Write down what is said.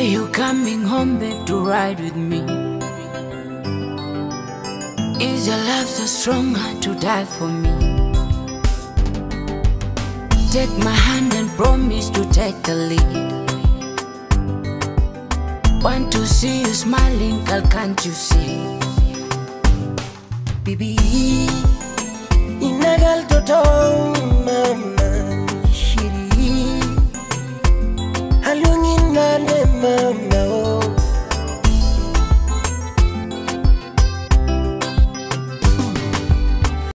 Are you coming home, babe, to ride with me? Is your love so strong to die for me? Take my hand and promise to take the lead. Want to see you smiling, girl, can't you see? baby?